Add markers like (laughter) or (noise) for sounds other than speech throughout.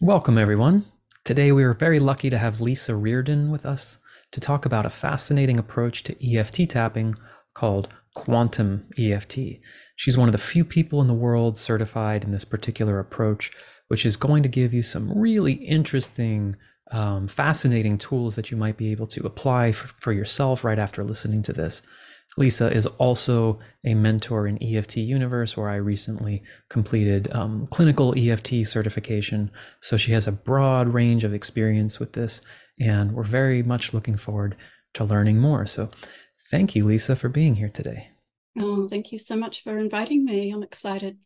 Welcome, everyone. Today, we are very lucky to have Lisa Reardon with us to talk about a fascinating approach to EFT tapping called quantum EFT. She's one of the few people in the world certified in this particular approach, which is going to give you some really interesting, um, fascinating tools that you might be able to apply for, for yourself right after listening to this. Lisa is also a mentor in EFT Universe, where I recently completed um, clinical EFT certification. So she has a broad range of experience with this, and we're very much looking forward to learning more. So thank you, Lisa, for being here today. Oh, thank you so much for inviting me. I'm excited.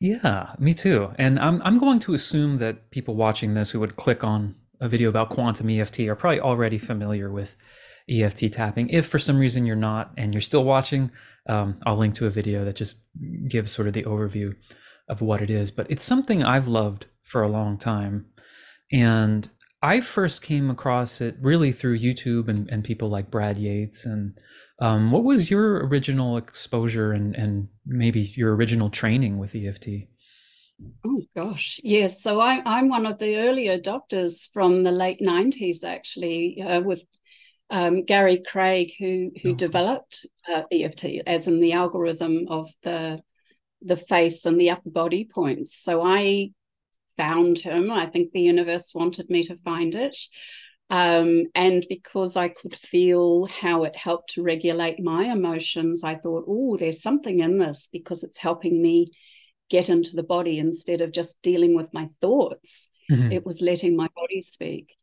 Yeah, me too. And I'm I'm going to assume that people watching this who would click on a video about quantum EFT are probably already familiar with EFT tapping. If for some reason you're not and you're still watching, um, I'll link to a video that just gives sort of the overview of what it is. But it's something I've loved for a long time. And I first came across it really through YouTube and, and people like Brad Yates. And um, what was your original exposure and, and maybe your original training with EFT? Oh gosh, yes. So I, I'm one of the early adopters from the late '90s, actually, uh, with um, Gary Craig, who who oh. developed uh, EFT, as in the algorithm of the the face and the upper body points. So I found him. I think the universe wanted me to find it. Um, and because I could feel how it helped to regulate my emotions, I thought, oh, there's something in this because it's helping me get into the body instead of just dealing with my thoughts. Mm-hmm. It was letting my body speak.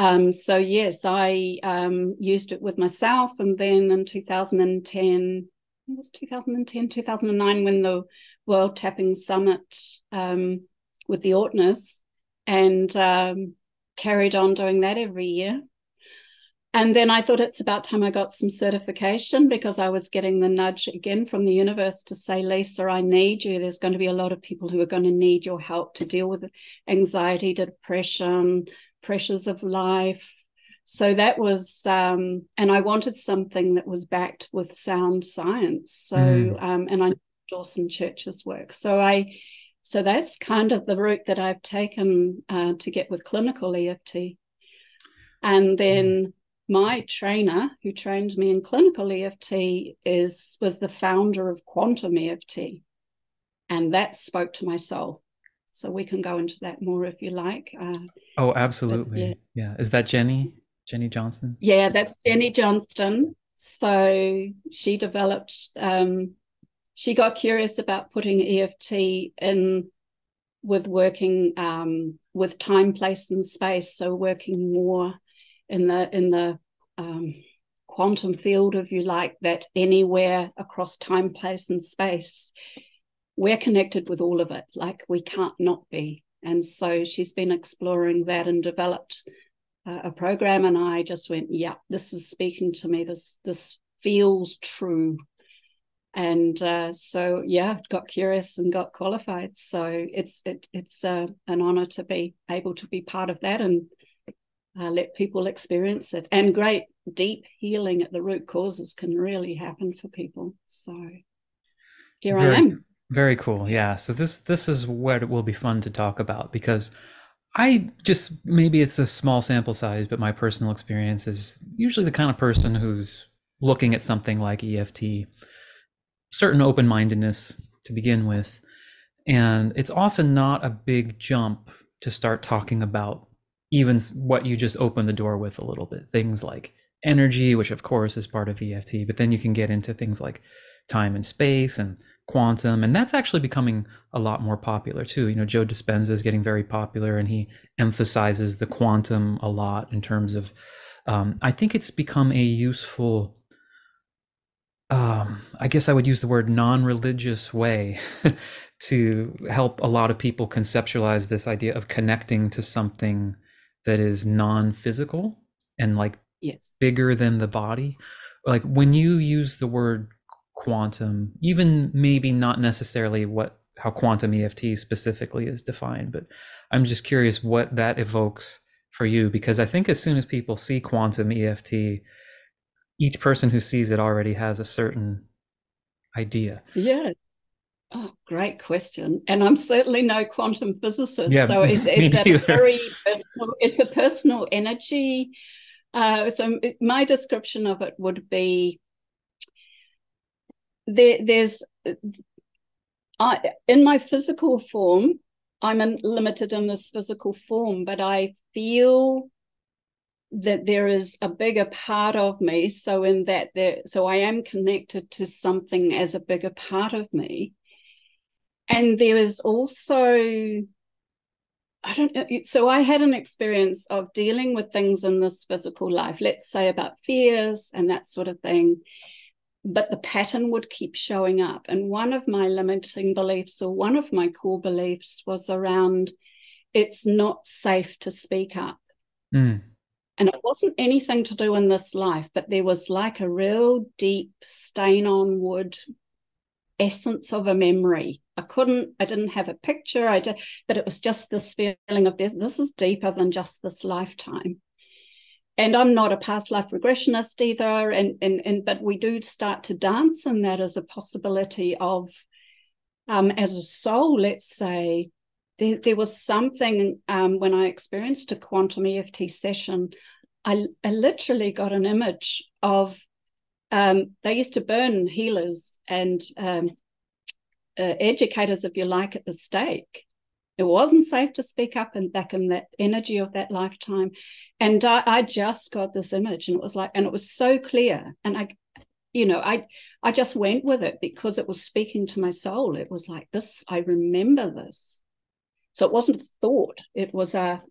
Um, so yes, I um, used it with myself, and then in 2010, it was 2010, 2009 when the World Tapping Summit um, with the Ortners, and um, carried on doing that every year. And then I thought it's about time I got some certification because I was getting the nudge again from the universe to say, Lisa, I need you. There's going to be a lot of people who are going to need your help to deal with anxiety, depression, pressures of life. So that was, um, and I wanted something that was backed with sound science. So, mm. um, and I Dawson Church's work. So I, so that's kind of the route that I've taken uh, to get with clinical EFT. And then mm. my trainer, who trained me in clinical EFT, is was the founder of Quantum EFT, and that spoke to my soul. So we can go into that more if you like. Uh, oh, absolutely. Yeah. yeah. Is that Jenny? Jenny Johnston? Yeah, that's Jenny Johnston. So she developed, um, she got curious about putting EFT in with working um, with time, place, and space. So working more in the in the um, quantum field, if you like, that anywhere across time, place, and space we're connected with all of it. Like we can't not be. And so she's been exploring that and developed uh, a program and i just went yeah this is speaking to me. This this feels true. And uh, so yeah got curious and got qualified. So it's it, it's uh, an honor to be able to be part of that and uh, let people experience it. And great deep healing at the root causes can really happen for people. So here Very, i am very cool. Yeah. So this this is what it will be fun to talk about because I just maybe it's a small sample size, but my personal experience is usually the kind of person who's looking at something like EFT, certain open mindedness to begin with. And it's often not a big jump to start talking about even what you just opened the door with a little bit. Things like energy, which of course is part of EFT, but then you can get into things like time and space and quantum and that's actually becoming a lot more popular too. You know joe dispenza is getting very popular and he emphasizes the quantum a lot in terms of um, i think it's become a useful um, i guess i would use the word non-religious way (laughs) to help a lot of people conceptualize this idea of connecting to something that is non-physical and like yes. bigger than the body. Like when you use the word quantum, even maybe not necessarily what how quantum EFT specifically is defined, but I'm just curious what that evokes for you because I think as soon as people see quantum EFT, each person who sees it already has a certain idea. Yeah. Oh, great question. And I'm certainly no quantum physicist, yeah, so (laughs) it's it's a very personal, it's a personal energy. Uh, so my description of it would be there, there's uh, I in my physical form, I'm in, limited in this physical form, but I feel that there is a bigger part of me. So in that there, so I am connected to something as a bigger part of me and there is also I don't know. So I had an experience of dealing with things in this physical life, let's say about fears and that sort of thing. But the pattern would keep showing up. And one of my limiting beliefs, or one of my core beliefs, was around it's not safe to speak up. Mm. And it wasn't anything to do in this life, but there was like a real deep stain on wood essence of a memory I couldn't, I didn't have a picture. I did, but it was just this feeling of this, this is deeper than just this lifetime. And I'm not a past life regressionist either. And, and, and but we do start to dance in that as a possibility of um, as a soul, let's say, there, there was something um, when I experienced a quantum EFT session, I, I literally got an image of um, they used to burn healers and um, uh, educators, if you like, at the stake. It wasn't safe to speak up and back in that energy of that lifetime. And I, I just got this image, and it was like, and it was so clear. And I, you know, I I just went with it because it was speaking to my soul. It was like this. I remember this. So it wasn't thought. It was a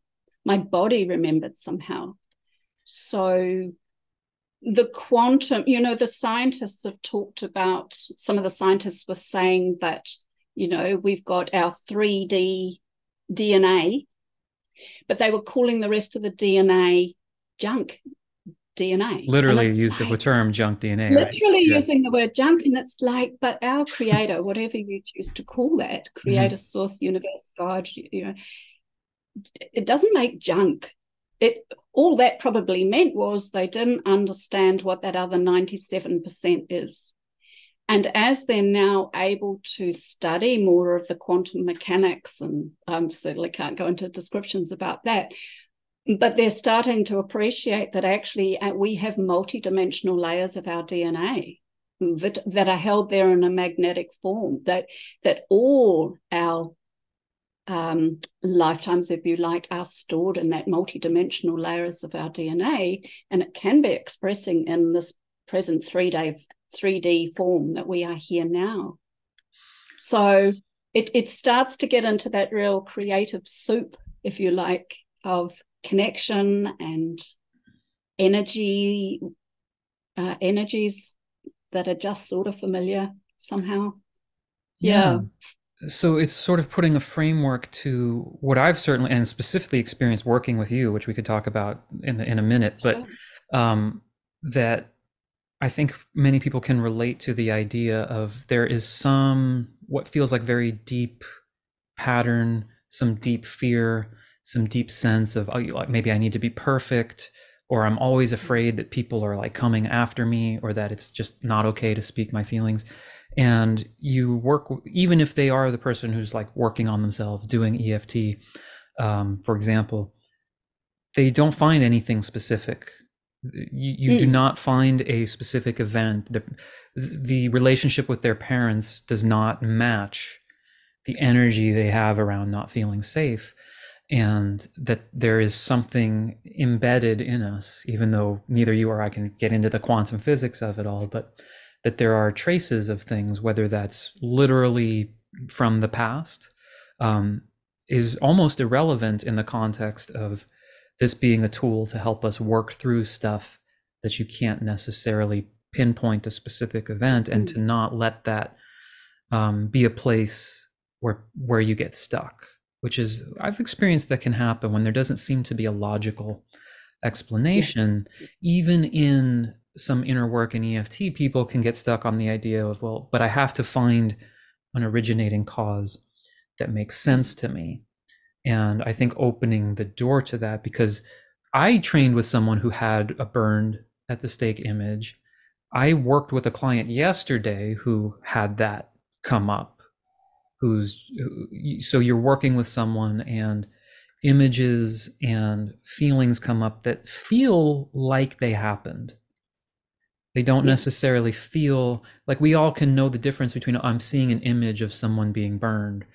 my body remembered somehow. So the quantum, you know, the scientists have talked about, some of the scientists were saying that, you know, we've got our 3D DNA, but they were calling the rest of the DNA junk DNA. Literally used like, the term junk DNA. Literally right? using yeah. the word junk. And it's like, but our (laughs) creator, whatever you choose to call that, creator, mm-hmm. source, universe, God, you know, it doesn't make junk it all that probably meant was they didn't understand what that other 97% is. And as they're now able to study more of the quantum mechanics, and I um, certainly can't go into descriptions about that, but they're starting to appreciate that actually uh, we have multidimensional layers of our DNA that, that are held there in a magnetic form, that, that all our um, lifetimes, if you like, are stored in that multidimensional layers of our DNA, and it can be expressing in this present three day 3D form that we are here now. So it it starts to get into that real creative soup, if you like, of connection and energy, uh, energies that are just sort of familiar somehow. yeah. yeah so it's sort of putting a framework to what I've certainly and specifically experienced working with you, which we could talk about in in a minute, but um, that I think many people can relate to the idea of there is some what feels like very deep pattern, some deep fear, some deep sense of oh, like maybe I need to be perfect, or I'm always afraid that people are like coming after me, or that it's just not okay to speak my feelings. And you work even if they are the person who's like working on themselves doing eft um, for example they don't find anything specific you, you mm. do hmm. not find a specific event the, the relationship with their parents does not match the energy they have around not feeling safe and that there is something embedded in us even though neither you or i can get into the quantum physics of it all but that there are traces of things, whether that's literally from the past, um, is almost irrelevant in the context of this being a tool to help us work through stuff that you can't necessarily pinpoint a specific event and to mm. not let that um, be a place where where you get stuck which is i've experienced that can happen when there doesn't seem to be a logical explanation even in some inner work in EFT, people can get stuck on the idea of, well, but I have to find an originating cause that makes sense to me. And I think opening the door to that, because I trained with someone who had a burned at the stake image. I worked with a client yesterday who had that come up who's so you're working with someone and images and feelings come up that feel like they happened they don't necessarily feel like we all can know the difference between oh, I'm seeing an image of someone being burned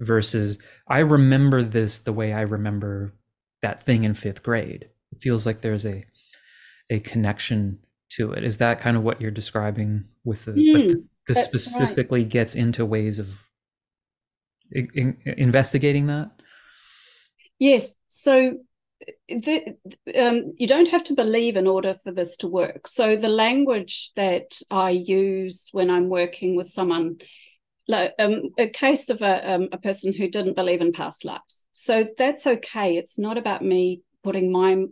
versus I remember this the way I remember that thing in fifth grade. It feels like there's a a connection to it. Is that kind of what you're describing with the, mm, this specifically right. gets into ways of in, in, investigating that? Yes. So the, um, you don't have to believe in order for this to work. So the language that I use when I'm working with someone, um, a case of a, um, a person who didn't believe in past lives. So that's okay. It's not about me putting my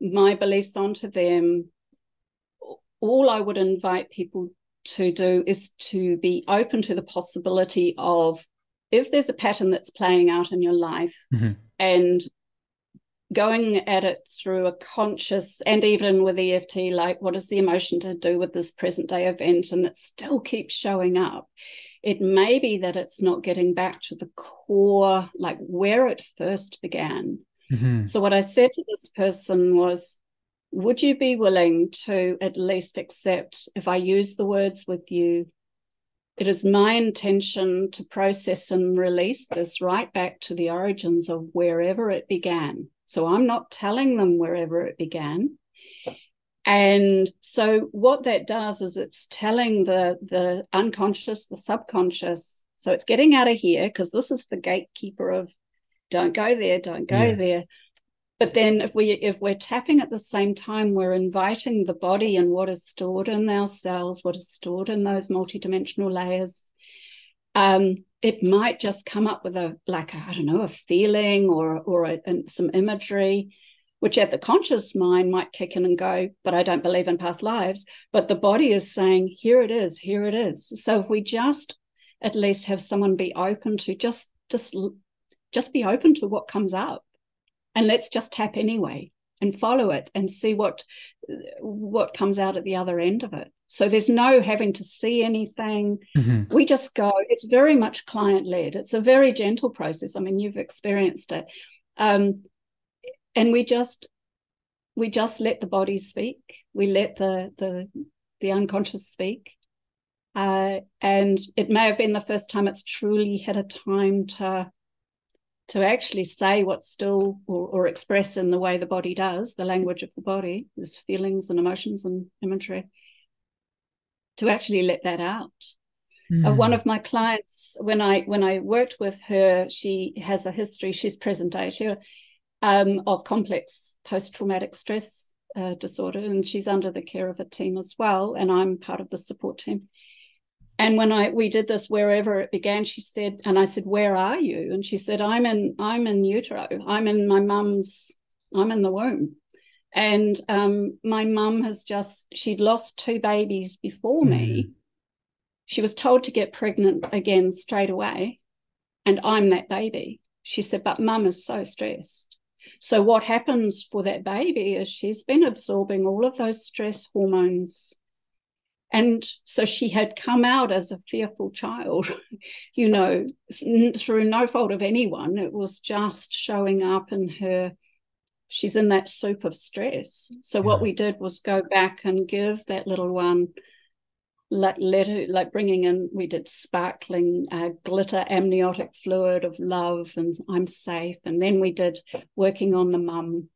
my beliefs onto them. All I would invite people to do is to be open to the possibility of if there's a pattern that's playing out in your life mm-hmm. and going at it through a conscious and even with EFT, like what is the emotion to do with this present day event? And it still keeps showing up. It may be that it's not getting back to the core, like where it first began. Mm-hmm. So, what I said to this person was, Would you be willing to at least accept if I use the words with you? It is my intention to process and release this right back to the origins of wherever it began. So I'm not telling them wherever it began. And so what that does is it's telling the the unconscious, the subconscious. So it's getting out of here because this is the gatekeeper of don't go there, don't go yes. there. But then if we if we're tapping at the same time, we're inviting the body and what is stored in our cells, what is stored in those multidimensional layers, um, it might just come up with a like I don't know a feeling or or a, some imagery, which at the conscious mind might kick in and go, but I don't believe in past lives. But the body is saying, here it is, here it is. So if we just at least have someone be open to just just just be open to what comes up, and let's just tap anyway and follow it and see what what comes out at the other end of it so there's no having to see anything mm-hmm. we just go it's very much client led it's a very gentle process i mean you've experienced it um, and we just we just let the body speak we let the the the unconscious speak uh, and it may have been the first time it's truly had a time to to actually say what's still or, or express in the way the body does, the language of the body, is feelings and emotions and imagery, to actually let that out. Mm. Uh, one hmm. of my clients, when I when I worked with her, she has a history. She's present day she, um, of complex post traumatic stress uh, disorder, and she's under the care of a team as well. And I'm part of the support team and when I we did this wherever it began, she said, and I said, "Where are you?" And she said, "I'm in I'm in utero. I'm in my mum's. I'm in the womb." And um, my mum has just she'd lost two babies before mm. me. She was told to get pregnant again straight away, and I'm that baby. She said, "But mum is so stressed." So what happens for that baby is she's been absorbing all of those stress hormones and so she had come out as a fearful child, (laughs) you know, through no fault of anyone. It was just showing up in her. She's in that soup of stress. So, yeah. what we did was go back and give that little one, like, let her, like bringing in, we did sparkling uh, glitter amniotic fluid of love and I'm safe. And then we did working on the mum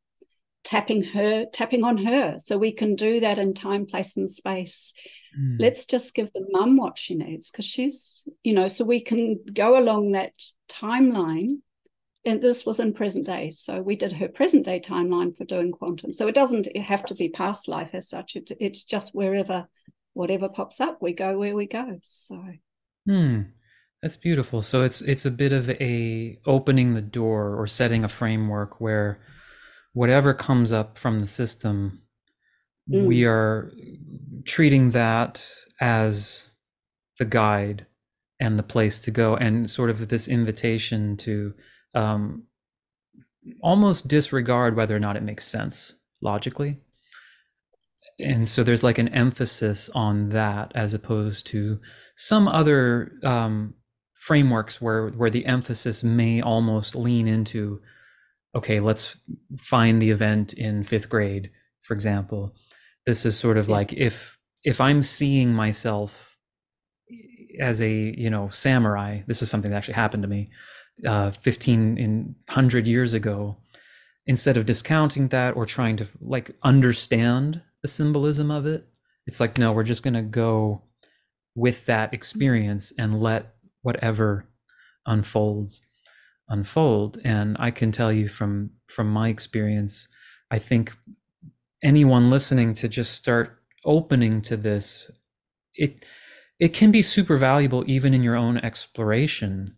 tapping her tapping on her. So we can do that in time place and space. Mm. let's just give the mum what she needs because she's you know so we can go along that timeline. And this was in present day so we did her present day timeline for doing quantum. So it doesn't have to be past life as such. It, it's just wherever whatever pops up we go where we go so hmm that's beautiful so it's it's a bit of a opening the door or setting a framework where whatever comes up from the system, mm. we are treating that as the guide and the place to go, and sort of this invitation to um, almost disregard whether or not it makes sense logically. And so there's like an emphasis on that as opposed to some other um, frameworks where where the emphasis may almost lean into okay let's find the event in fifth grade for example this is sort of yeah. like if if i'm seeing myself as a you know samurai this is something that actually happened to me uh 15 in 100 years ago instead of discounting that or trying to like understand the symbolism of it. It's like no we're just going to go with that experience and let whatever unfolds unfold. And i can tell you from from my experience i think anyone listening to just start opening to this it it can be super valuable even in your own exploration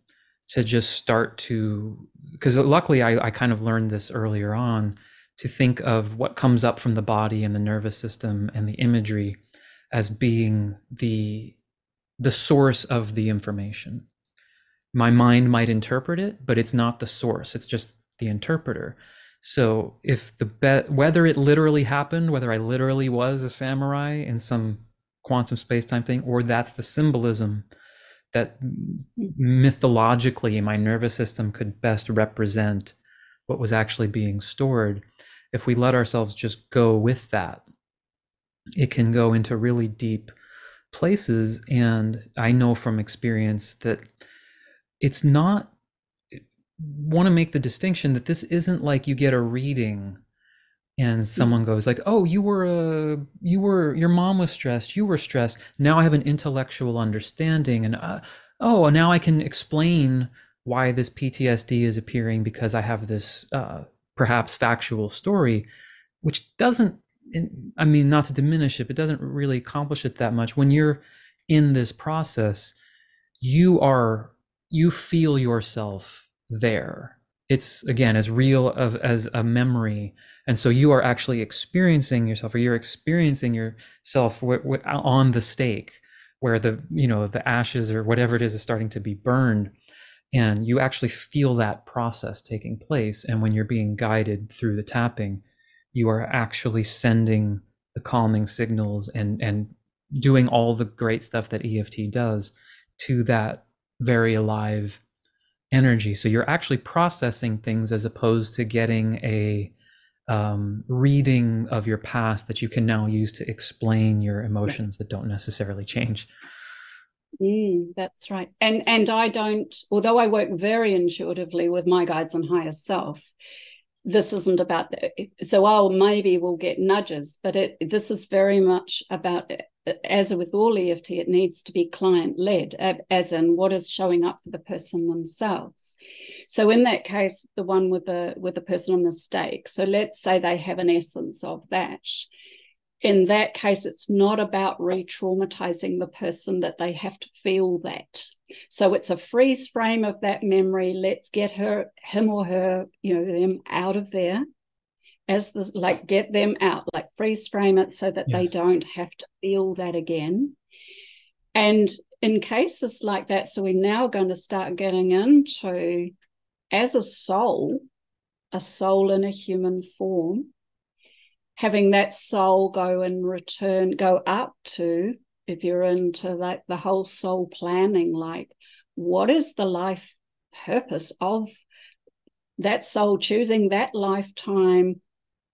to just start to because luckily I, I kind of learned this earlier on to think of what comes up from the body and the nervous system and the imagery as being the the source of the information. My mind might interpret it but it's not the source. It's just the interpreter. So if the be- whether it literally happened whether i literally was a samurai in some quantum space-time thing or that's the symbolism that mythologically my nervous system could best represent what was actually being stored if we let ourselves just go with that it can go into really deep places. And i know from experience that it's not want to make the distinction that this isn't like you get a reading and someone goes like oh you were a you were your mom was stressed you were stressed. Now i have an intellectual understanding and uh, oh now i can explain why this ptsd is appearing because i have this uh, perhaps factual story which doesn't i mean not to diminish it but doesn't really accomplish it that much. When you're in this process you are you feel yourself there. It's again as real of as a memory. And so you are actually experiencing yourself or you're experiencing yourself w- w- on the stake where the you know the ashes or whatever it is is starting to be burned and you actually feel that process taking place and when you're being guided through the tapping you are actually sending the calming signals and and doing all the great stuff that EFT does to that very alive energy. So you're actually processing things as opposed to getting a um, reading of your past that you can now use to explain your emotions that don't necessarily change. Mm, that's right. And and I don't, although I work very intuitively with my guides and higher self, this isn't about that. So I'll maybe we'll get nudges, but it this is very much about as with all EFT, it needs to be client led, as in what is showing up for the person themselves. So in that case, the one with the with the person on the stake. So let's say they have an essence of that. In that case, it's not about re-traumatizing the person that they have to feel that. So it's a freeze frame of that memory. Let's get her, him or her, you know, them out of there as the like get them out, like freeze frame it so that yes. they don't have to feel that again. And in cases like that, so we're now going to start getting into as a soul, a soul in a human form, having that soul go and return, go up to, if you're into like the whole soul planning, like what is the life purpose of that soul choosing that lifetime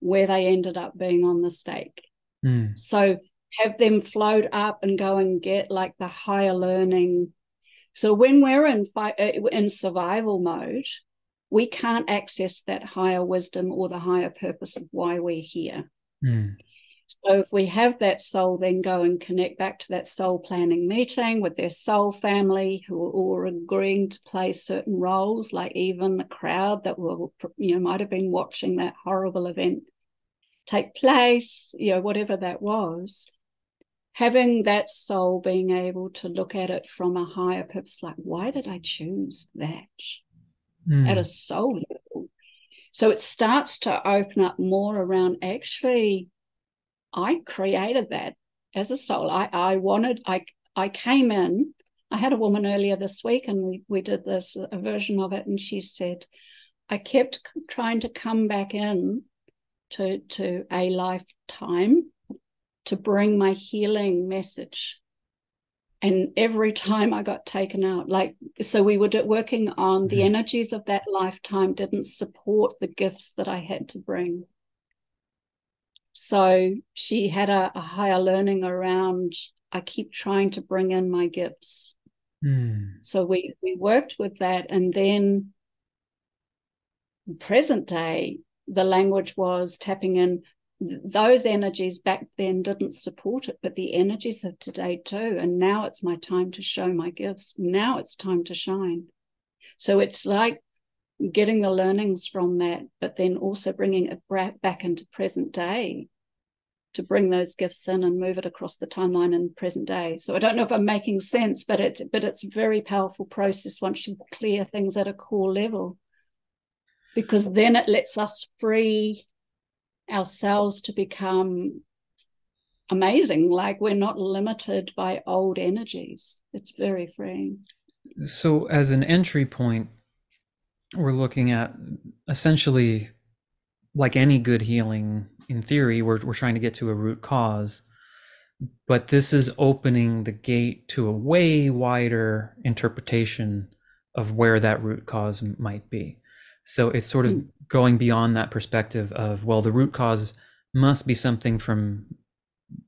where they ended up being on the stake. Mm. So have them float up and go and get like the higher learning. So when we're in uh, in survival mode, we can't access that higher wisdom or the higher purpose of why we're here. Mm. So if we have that soul then go and connect back to that soul planning meeting with their soul family who are all agreeing to play certain roles, like even the crowd that will you know might have been watching that horrible event take place, you know, whatever that was, having that soul being able to look at it from a higher purpose, like, why did I choose that mm. at a soul level? So it starts to open up more around actually, I created that as a soul. I, I wanted, I, I came in. I had a woman earlier this week and we, we did this, a version of it, and she said, I kept trying to come back in to, to a lifetime to bring my healing message. And every time I got taken out, like, so we were working on the mm-hmm. energies of that lifetime didn't support the gifts that I had to bring. So she had a, a higher learning around, I keep trying to bring in my gifts. Mm. So we, we worked with that. And then present day, the language was tapping in those energies back then didn't support it, but the energies of today do. And now it's my time to show my gifts. Now it's time to shine. So it's like getting the learnings from that, but then also bringing it back into present day to bring those gifts in and move it across the timeline in present day. So I don't know if I'm making sense, but it's but it's a very powerful process once you clear things at a core level. Because then it lets us free ourselves to become amazing. Like we're not limited by old energies. It's very freeing. So, as an entry point, we're looking at essentially like any good healing in theory, we're, we're trying to get to a root cause. But this is opening the gate to a way wider interpretation of where that root cause might be. So it's sort of hmm going beyond that perspective of well the root cause must be something from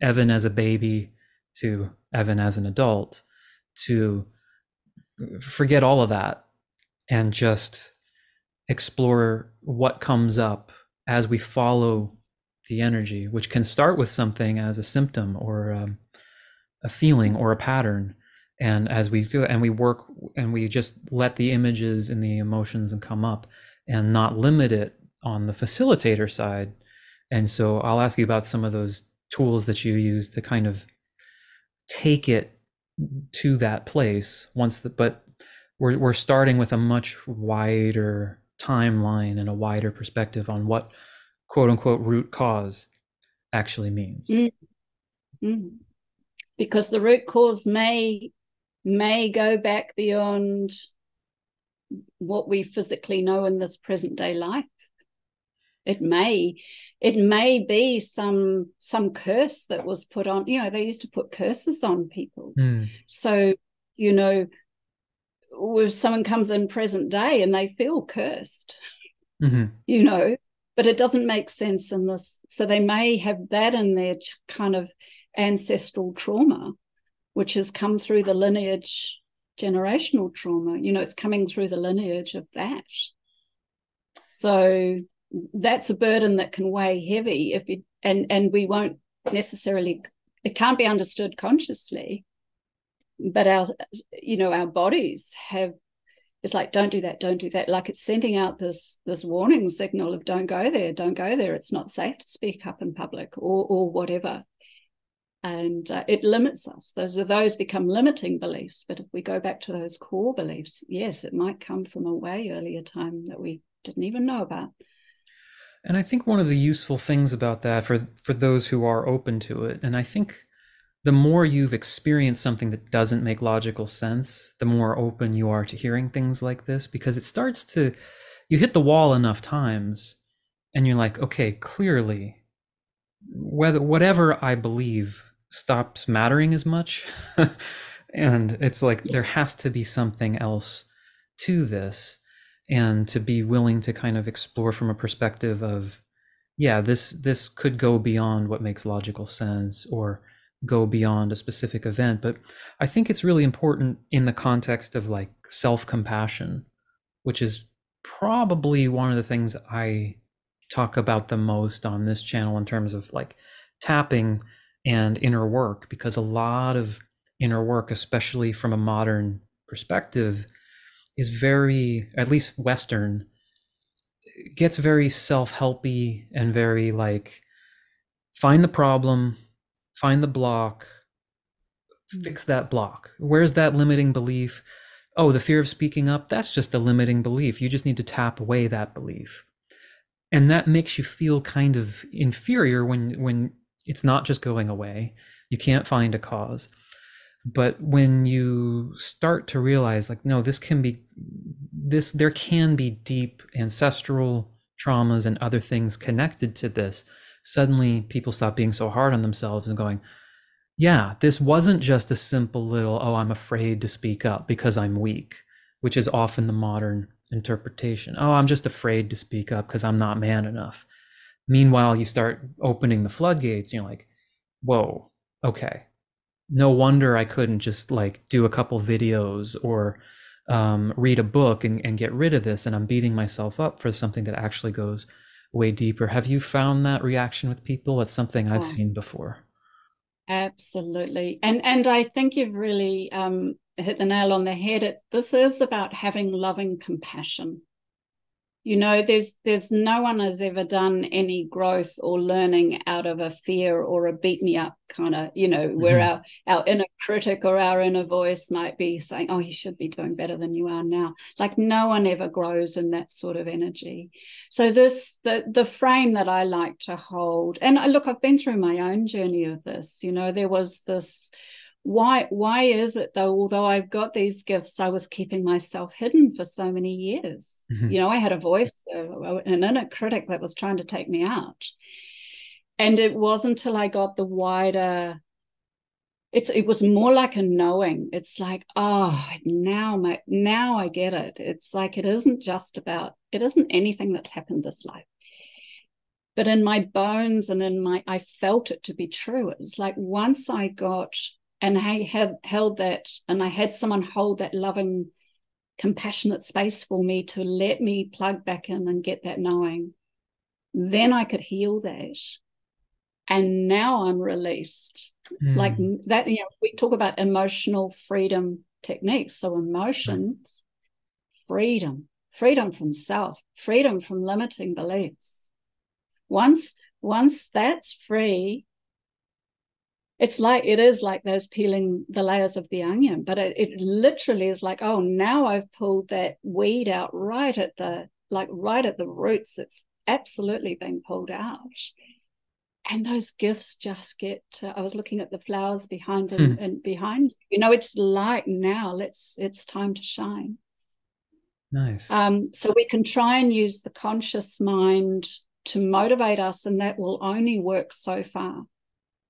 evan as a baby to evan as an adult to forget all of that and just explore what comes up as we follow the energy which can start with something as a symptom or um, a feeling or a pattern. And as we do and we work and we just let the images and the emotions and come up and not limit it on the facilitator side. And so I'll ask you about some of those tools that you use to kind of take it to that place once the, but we're we're starting with a much wider timeline and a wider perspective on what quote unquote root cause actually means. Mm-hmm. Because the root cause may may go back beyond what we physically know in this present day life it may it may be some some curse that was put on you know they used to put curses on people mm. so you know if someone comes in present day and they feel cursed mm-hmm. you know but it doesn't make sense in this so they may have that in their kind of ancestral trauma which has come through the lineage generational trauma. You know, it's coming through the lineage of that. So that's a burden that can weigh heavy if it and and we won't necessarily it can't be understood consciously but our you know our bodies have it's like don't do that don't do that like it's sending out this this warning signal of don't go there don't go there it's not safe to speak up in public or or whatever and uh, it limits us. Those are those become limiting beliefs but if we go back to those core beliefs yes it might come from a way earlier time that we didn't even know about. And i think one of the useful things about that for for those who are open to it and i think the more you've experienced something that doesn't make logical sense the more open you are to hearing things like this because it starts to you hit the wall enough times and you're like okay clearly whether whatever i believe stops mattering as much. (laughs) and it's like there has to be something else to this and to be willing to kind of explore from a perspective of yeah this this could go beyond what makes logical sense or go beyond a specific event but i think it's really important in the context of like self-compassion which is probably one of the things i talk about the most on this channel in terms of like tapping and inner work because a lot of inner work, especially from a modern perspective, is very, at least Western, gets very self helpy and very like find the problem, find the block, mm-hmm. fix that block. Where's that limiting belief? Oh, the fear of speaking up, that's just a limiting belief. You just need to tap away that belief. And that makes you feel kind of inferior when when it's not just going away. You can't find a cause. But when you start to realize, like, no, this can be, this, there can be deep ancestral traumas and other things connected to this, suddenly people stop being so hard on themselves and going, yeah, this wasn't just a simple little, oh, I'm afraid to speak up because I'm weak, which is often the modern interpretation. Oh, I'm just afraid to speak up because I'm not man enough. Meanwhile, you start opening the floodgates, you're like, whoa, okay. No wonder I couldn't just like do a couple videos or um, read a book and, and get rid of this. And I'm beating myself up for something that actually goes way deeper. Have you found that reaction with people? It's something I've oh, seen before. Absolutely. And and I think you've really um, hit the nail on the head. It, this is about having loving compassion you know there's there's no one has ever done any growth or learning out of a fear or a beat me up kind of you know mm-hmm. where our our inner critic or our inner voice might be saying oh you should be doing better than you are now like no one ever grows in that sort of energy so this the the frame that i like to hold and look i've been through my own journey of this you know there was this why why is it though although i've got these gifts i was keeping myself hidden for so many years. Mm-hmm. you know i had a voice uh, an inner critic that was trying to take me out. And it wasn't until i got the wider it's it was more like a knowing. It's like oh now my now i get it. It's like it isn't just about it isn't anything that's happened this life. But in my bones and in my i felt it to be true. It was like once i got and I have held that, and I had someone hold that loving, compassionate space for me to let me plug back in and get that knowing. Then I could heal that. And now I'm released. Mm. Like that, you know, we talk about emotional freedom techniques. So emotions, freedom, freedom from self, freedom from limiting beliefs. Once, once that's free, it's like it is like those peeling the layers of the onion but it, it literally is like oh now i've pulled that weed out right at the like right at the roots. It's absolutely being pulled out. And those gifts just get uh, i was looking at the flowers behind and, hmm. and behind. You know it's like now. Let's it's time to shine. Nice. Um so we can try and use the conscious mind to motivate us and that will only work so far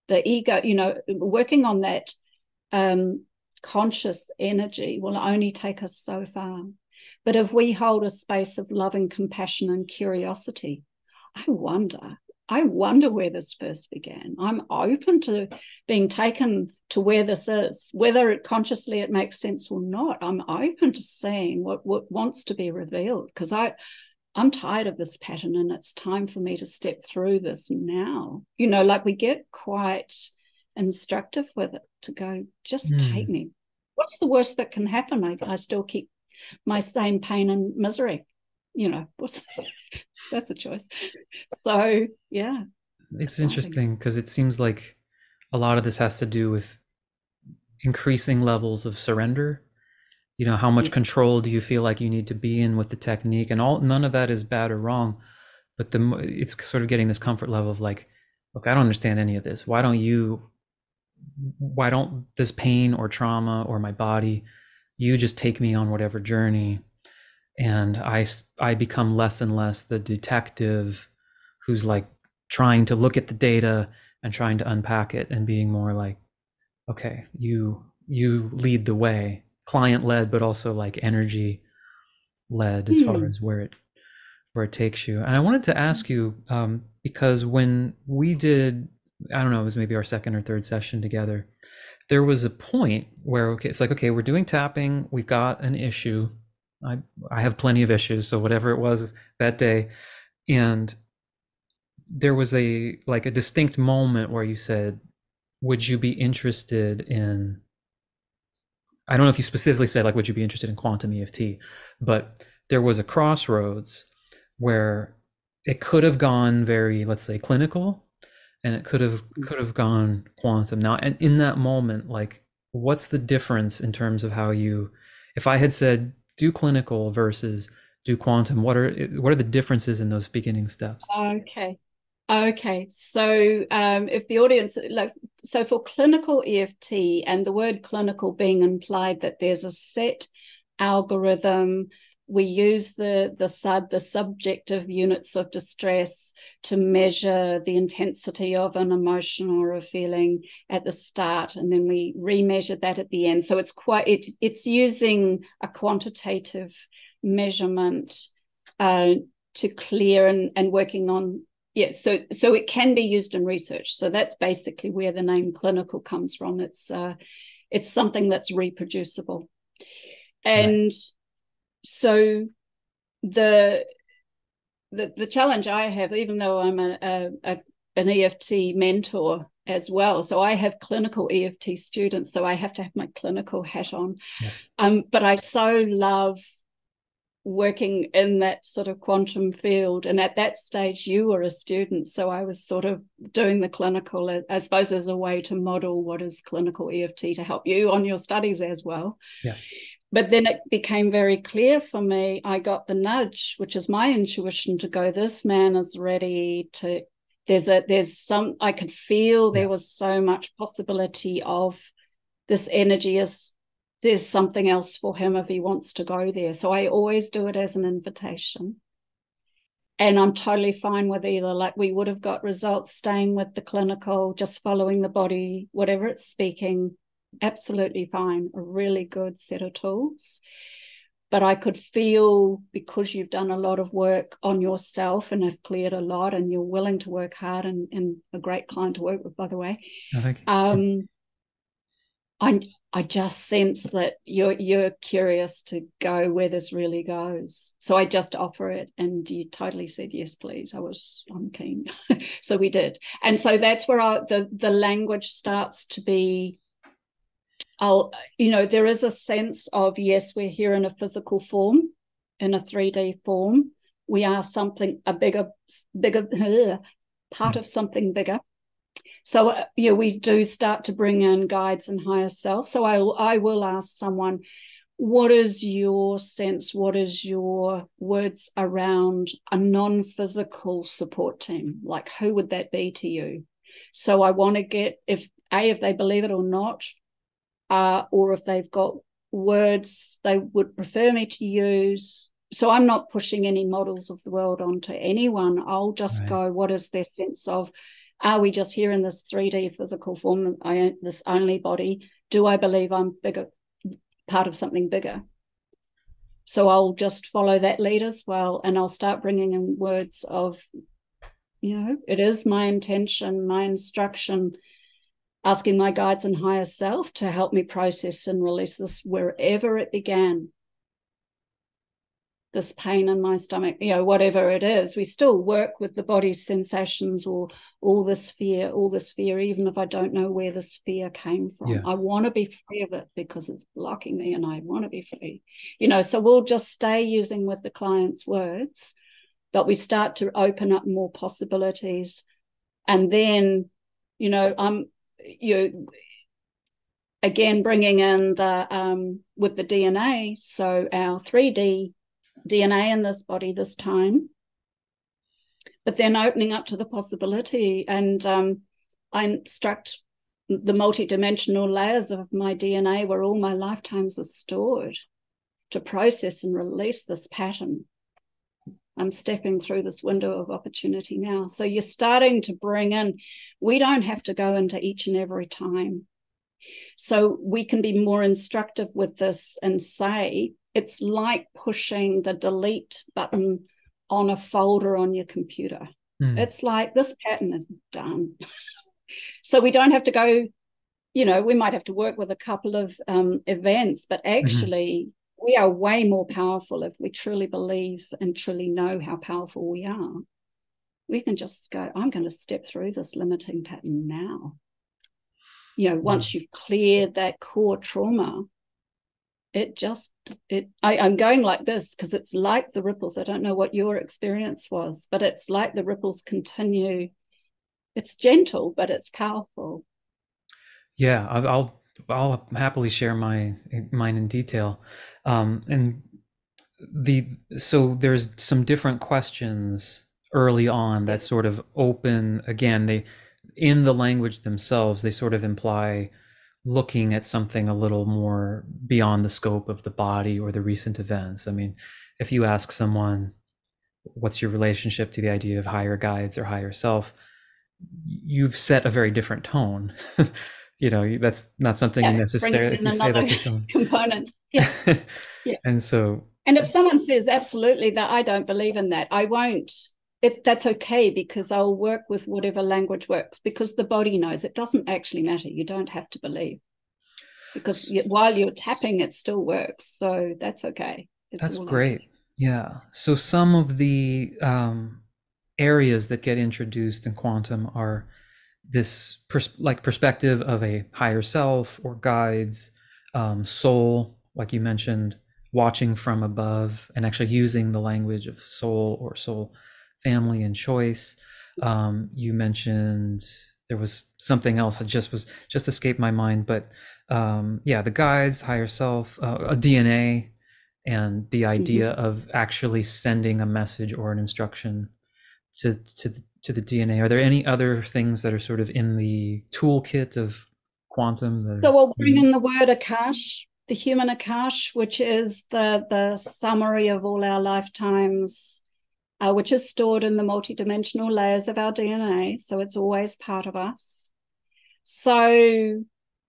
the ego, you know, working on that um, conscious energy will only take us so far. But if we hold a space of loving compassion and curiosity, I wonder, I wonder where this first began. I'm open to being taken to where this is, whether it consciously it makes sense or not. I'm open to seeing what, what wants to be revealed because I I'm tired of this pattern and it's time for me to step through this now. You know, like we get quite instructive with it to go, just mm. take me. What's the worst that can happen? I, I still keep my same pain and misery. You know, (laughs) what's that's a choice. So yeah. It's interesting because it seems like a lot of this has to do with increasing levels of surrender you know how much control do you feel like you need to be in with the technique? And all none of that is bad or wrong but the it's sort of getting this comfort level of like look i don't understand any of this. Why don't you why don't this pain or trauma or my body you just take me on whatever journey? And i i become less and less the detective who's like trying to look at the data and trying to unpack it and being more like okay you you lead the way client led, but also like energy led as mm. far hmm. as where it where it takes you. And I wanted to ask you um, because when we did, I don't know, it was maybe our second or third session together. There was a point where okay, it's like okay, we're doing tapping. We've got an issue. I I have plenty of issues, so whatever it was that day, and there was a like a distinct moment where you said, "Would you be interested in I don't know if you specifically said like would you be interested in quantum EFT, but there was a crossroads where it could have gone very let's say clinical and it could have mm. could have gone quantum. Now and in that moment like what's the difference in terms of how you if I had said do clinical versus do quantum what are what are the differences in those beginning steps? Okay. Okay, so um, if the audience, like, so for clinical EFT, and the word clinical being implied that there's a set algorithm, we use the the SUD, the subjective units of distress, to measure the intensity of an emotion or a feeling at the start, and then we remeasure that at the end. So it's quite it, it's using a quantitative measurement uh, to clear and and working on yeah so so it can be used in research so that's basically where the name clinical comes from it's uh, it's something that's reproducible and right. so the the the challenge i have even though i'm a, a, a an eft mentor as well so i have clinical eft students so i have to have my clinical hat on yes. um, but i so love working in that sort of quantum field. And at that stage, you were a student. So I was sort of doing the clinical, uh, I suppose, as a way to model what is clinical EFT to help you on your studies as well. Yes. But then it became very clear for me. I got the nudge, which is my intuition to go, this man is ready to. There's a there's some I could feel there was so much possibility of this energy is there's something else for him if he wants to go there. So I always do it as an invitation. And I'm totally fine with either. Like we would have got results staying with the clinical, just following the body, whatever it's speaking, absolutely fine. A really good set of tools. But I could feel because you've done a lot of work on yourself and have cleared a lot and you're willing to work hard and, and a great client to work with, by the way. Oh, thank you. Um, I I just sense that you're you're curious to go where this really goes. So I just offer it, and you totally said yes, please. I was I'm keen, (laughs) so we did, and so that's where I, the the language starts to be. I'll you know there is a sense of yes, we're here in a physical form, in a three D form. We are something a bigger bigger (laughs) part hmm. of something bigger so uh, yeah, we do start to bring in guides and higher self. So I I will ask someone, what is your sense? What is your words around a non-physical support team? Like who would that be to you? So I want to get if a if they believe it or not, uh, or if they've got words they would prefer me to use so I'm not pushing any models of the world onto anyone. I'll just right. go, what is their sense of are we just here in this 3D physical form, I, this only body? Do I believe I'm bigger, part of something bigger? So I'll just follow that lead as well, and I'll start bringing in words of, you know, it is my intention, my instruction, asking my guides and higher self to help me process and release this wherever it began this pain in my stomach, you know, whatever it is, we still work with the body's sensations or all this fear, all this fear, even if I don't know where this fear came from. Yes. I want to be free of it because it's blocking me and I want to be free. You know, so we'll just stay using with the client's words, but we start to open up more possibilities. And then, you know, I'm, you again bringing in the um, with the DNA, so our 3D DNA in this body this time, but then opening up to the possibility. And um, I instruct the multidimensional layers of my DNA where all my lifetimes are stored to process and release this pattern. I'm stepping through this window of opportunity now. So you're starting to bring in, we don't have to go into each and every time. So we can be more instructive with this and say, it's like pushing the delete button on a folder on your computer. Mm. It's like this pattern is done. (laughs) so we don't have to go, you know, we might have to work with a couple of um, events, but mm-hmm. actually, mm-hmm. we are way more powerful if we truly believe and truly know how powerful we are. We can just go, I'm going to step through this limiting pattern now. You know, once mm. you've cleared that core trauma, it just it I, i'm going like this because it's like the ripples. I don't know what your experience was but it's like the ripples continue. It's gentle but it's powerful. Yeah i'll i'll happily share my mine in detail. Um and the so there's some different questions early on that sort of open again they in the language themselves they sort of imply looking at something a little more beyond the scope of the body or the recent events. I mean, if you ask someone, what's your relationship to the idea of higher guides or higher self, you've set a very different tone. (laughs) you know, that's not something Yeah, you necessarily if you say that to someone. (laughs) component. Yeah. (laughs) Yeah. And so And if someone says absolutely that I don't believe in that, I won't. It, that's okay because I'll work with whatever language works because the body knows it doesn't actually matter. You don't have to believe because you, while you're tapping, it still works. So that's okay. It's That's great. Yeah. So some of the um, areas that get introduced in quantum are this pers- like perspective of a higher self or guides, um, soul, like you mentioned, watching from above, and actually using the language of soul or soul family and choice. Um, you mentioned there was something else that just was just escaped my mind, but um, yeah, the guides, higher self, uh, a DNA and the idea of actually sending a message or an instruction to to the, to the DNA. Are there any other things that are sort of in the toolkit of quantums? That So we'll bring in the word Akash, the human Akash, which is the the summary of all our lifetimes, uh, which is stored in the multidimensional layers of our DNA. So it's always part of us. So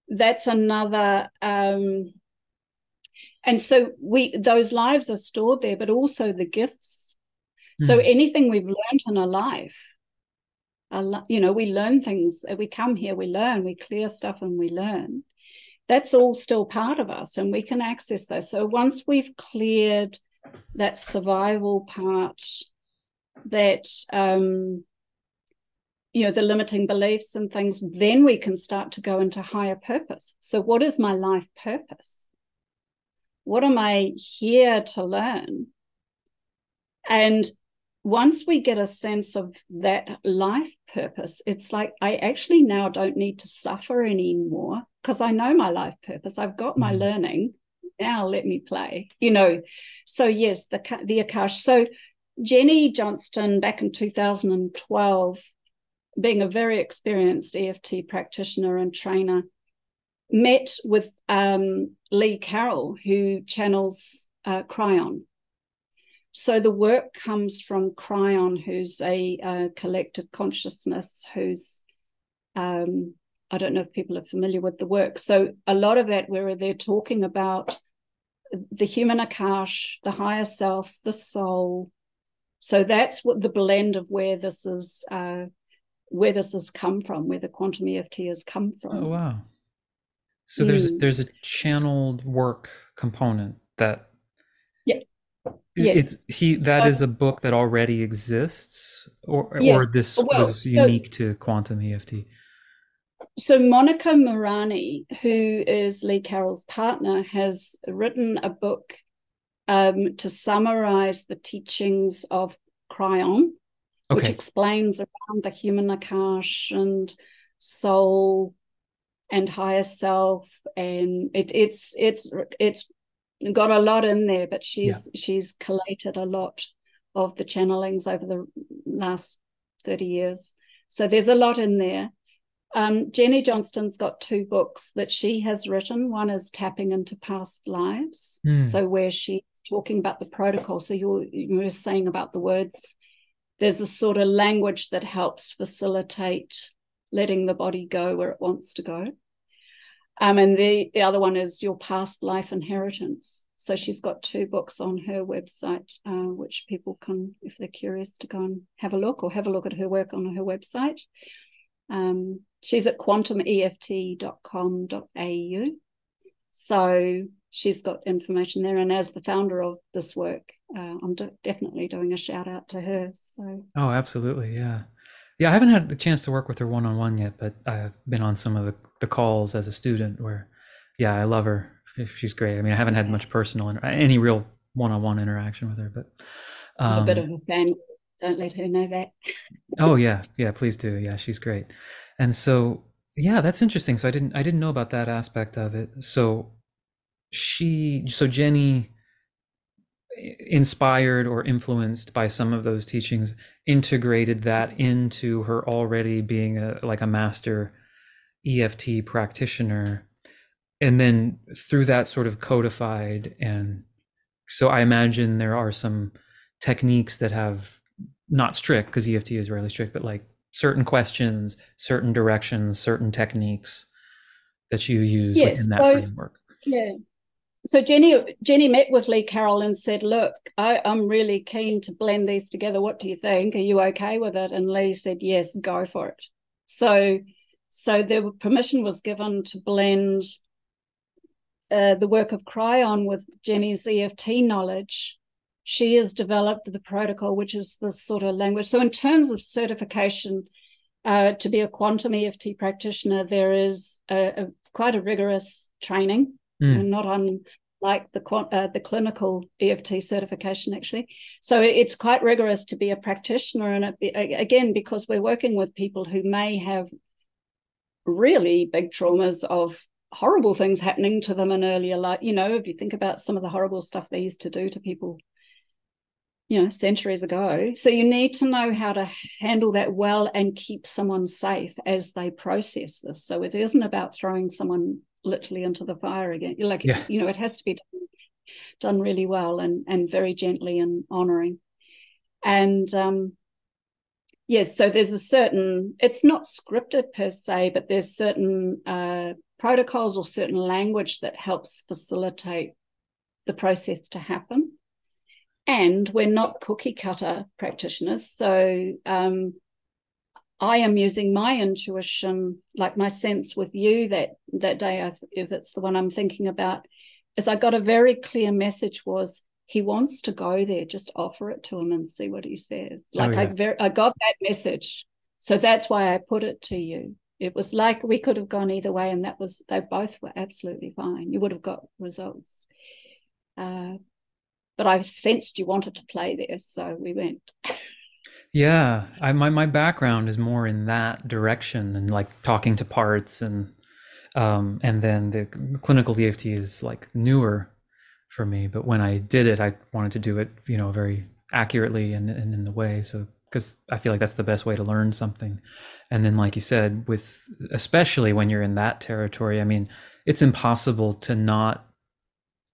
that's another. Um, and so we those lives are stored there, but also the gifts. So Hmm. anything we've learned in a life, you know, we learn things. We come here, we learn, we clear stuff, and we learn that's all still part of us and we can access those. So once we've cleared that survival part, that um, you know, the limiting beliefs and things, then we can start to go into higher purpose. So what is my life purpose? What am I here to learn? And once we get a sense of that life purpose, it's like I actually now don't need to suffer anymore because I know my life purpose. I've got my Mhm. learning. Now let me play. You know, so yes, the the Akash. So Jenny Johnston back in 2012, being a very experienced EFT practitioner and trainer, met with um, Lee Carroll, who channels uh, Kryon. So the work comes from Kryon, who's a, uh collective consciousness, who's um, I don't know if people are familiar with the work. So a lot of that where they're talking about the human akash, the higher self, the soul. So that's what the blend of where this is, uh, where this has come from, where the quantum EFT has come from. Oh wow. So there's Mm. there's a channeled work component that Yeah. it's he that So- is a book that already exists or or this Well, was so- unique to quantum EFT. So Monika Muranyi, who is Lee Carroll's partner, has written a book um, to summarize the teachings of Kryon, which explains around the human akash and soul and higher self, and it, it's it's it's got a lot in there. But she's she's collated a lot of the channelings over the last thirty years, so there's a lot in there. Um, Jenny Johnston's got two books that she has written. One is Tapping into Past Lives. Hmm. So, where she's talking about the protocol. So, you're, you were saying about the words, there's a sort of language that helps facilitate letting the body go where it wants to go. Um, and the, the other one is Your Past Life Inheritance. So, she's got two books on her website, uh, which people can, if they're curious, to go and have a look or have a look at her work on her website. Um, she's at quantumeft.com.au. So she's got information there. And as the founder of this work, uh, I'm de- definitely doing a shout out to her. So Oh, absolutely. Yeah. Yeah, I haven't had the chance to work with her one on one yet, but I've been on some of the, the calls as a student where, yeah, I love her. She's great. I mean, I haven't had much personal, inter- any real one on one interaction with her, but. I'm a bit um, of a fan. Don't let her know that. Oh yeah, yeah, please do. Yeah, she's great. And so, yeah, that's interesting. So I didn't I didn't know about that aspect of it. So she so Jenny eh, inspired or influenced by some of those teachings integrated that into her already being a like a master EFT practitioner and then through that sort of codified and so I imagine there are some techniques that have not strict because EFT is really strict, but like certain questions, certain directions, certain techniques that you use yes, within that so, framework. Yeah. So Jenny Jenny met with Lee Carroll and said, "Look, I, I'm really keen to blend these together. What do you think? Are you okay with it?" And Lee said, "Yes, go for it." So, so the permission was given to blend uh, the work of Kryon with Jenny's EFT knowledge. She has developed the protocol, which is this sort of language. So, in terms of certification uh, to be a quantum EFT practitioner, there is a, a quite a rigorous training, mm. not unlike the uh, the clinical EFT certification actually. So it's quite rigorous to be a practitioner, and it, again because we're working with people who may have really big traumas of horrible things happening to them in earlier life. You know, if you think about some of the horrible stuff they used to do to people, you know, centuries ago. So you need to know how to handle that well and keep someone safe as they process this. So it isn't about throwing someone literally into the fire again. Like, yeah. you know, it has to be done, done really well and and very gently and honoring. And um, yes, so there's a certain. It's not scripted per se, but there's certain uh, protocols or certain language that helps facilitate the process to happen. And we're not cookie cutter practitioners. So um, I am using my intuition, like my sense with you that that day, if it's the one I'm thinking about, is I got a very clear message was he wants to go there, just offer it to him and see what he says. Oh, like oh, yeah. I very I got that message. So that's why I put it to you it was like we could have gone either way, and that was they both were absolutely fine. You would have got results. Uh, but I sensed you wanted to play there, so we went. Yeah, I, my my background is more in that direction and like talking to parts and um, and then the clinical EFT is like newer for me. But when I did it, I wanted to do it, you know, very accurately and, and in the way. So because I feel like that's the best way to learn something. And then, like you said, with especially when you're in that territory, I mean, it's impossible to not,